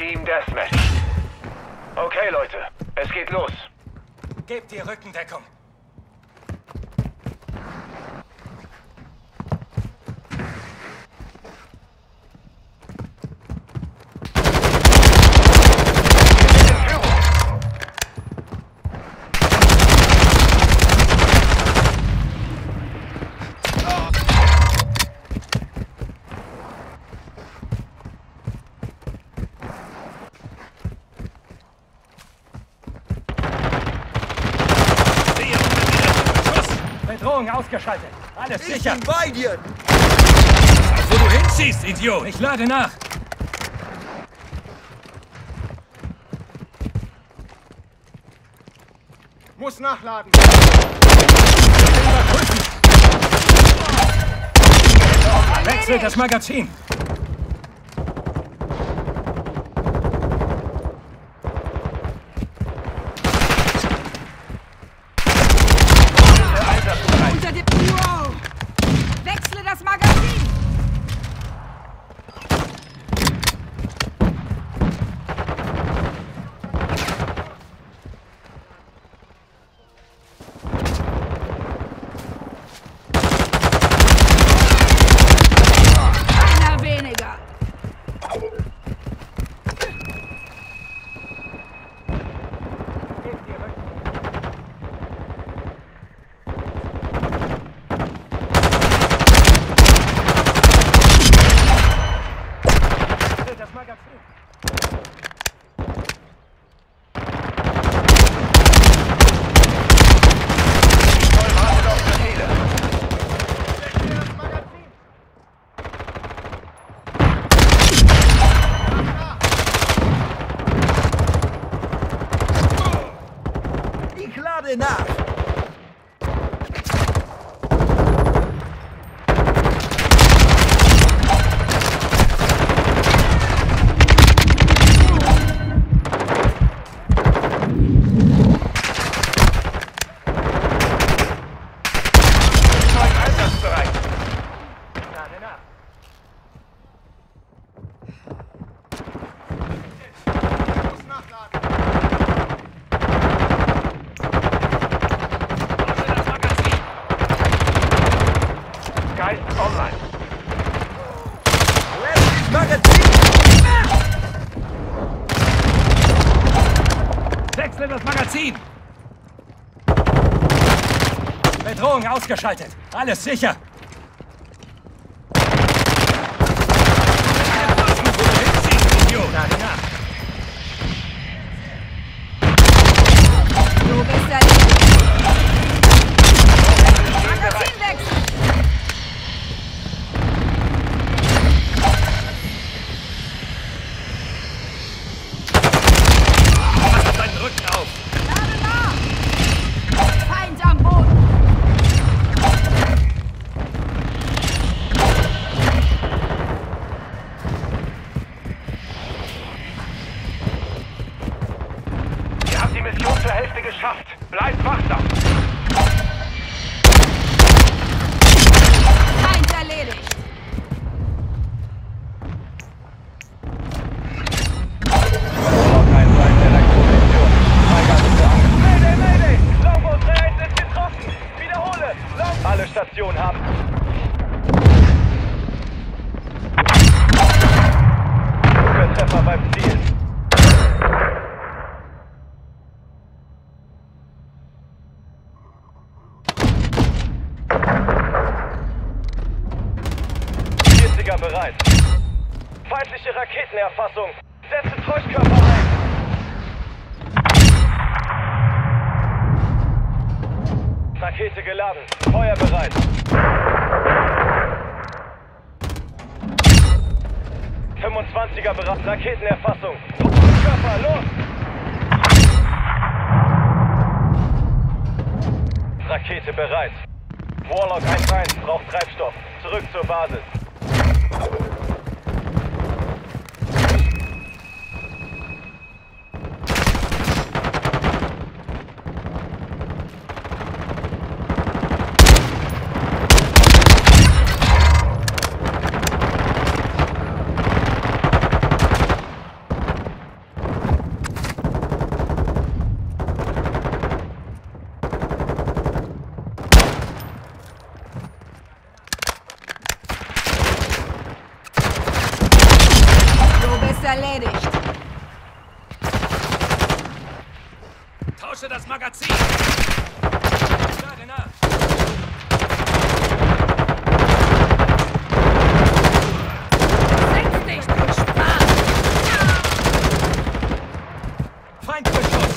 Team Deathmatch. Okay, Leute, es geht los. Gebt ihr Rückendeckung. Ausgeschaltet. Alles Ich sicher. bin bei dir! Wo du hinschießt, Idiot. Ich lade nach. Muss nachladen! Wechselt das Magazin. Ich lade nach! Zeug einsatzbereit. Lade nach. Muss nachladen! Öffne das Magazin. Geist online. Letztes Magazin! Wechsle das Magazin. Bedrohung ausgeschaltet. Alles sicher. Wo du hinschießt, Idiot. Lade nach. Du bist erledigt! Magazin wechseln! Pass deinen Rücken auf. Lade nach! Feind am Boden! Ihr habt die Hälfte geschafft. Bleibt wachsam. Feind erledigt! Mayday, Mayday! Longboat 3-1 ist getroffen. Wiederhole. Long Alle Stationen haben. Treffer beim Ziel. Raketenerfassung. Setze Täuschkörper ein. Rakete geladen. Feuer bereit. er bereit. Raketenerfassung. Körper, los! Rakete bereit. Warlock 1-1 braucht Treibstoff. Zurück zur Basis. Erledigt. Tausche das Magazin! Lade nach! Setz dich, du Spaß! Feindbeschuss!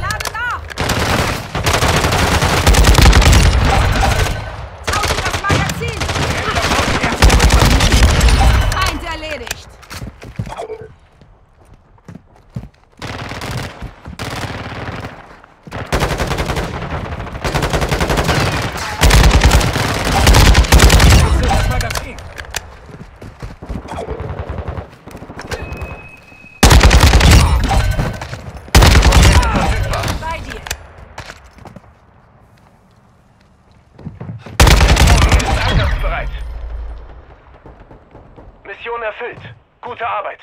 Lade nach! Tausche das Magazin! Feind erledigt! Tausche das Magazin! Bei dir! Ist einsatzbereit. Mission erfüllt. Gute Arbeit.